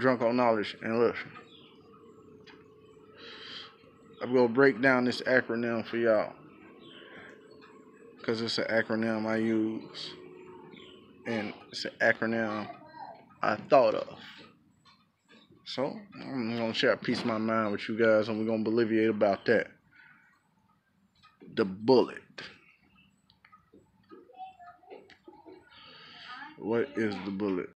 drunk on knowledge and listen. I'm gonna break down this acronym for y'all. Cause it's an acronym I use. And it's an acronym I thought of. So I'm gonna share a piece of my mind with you guys and we're gonna believe about that. The bullet. What is the bullet?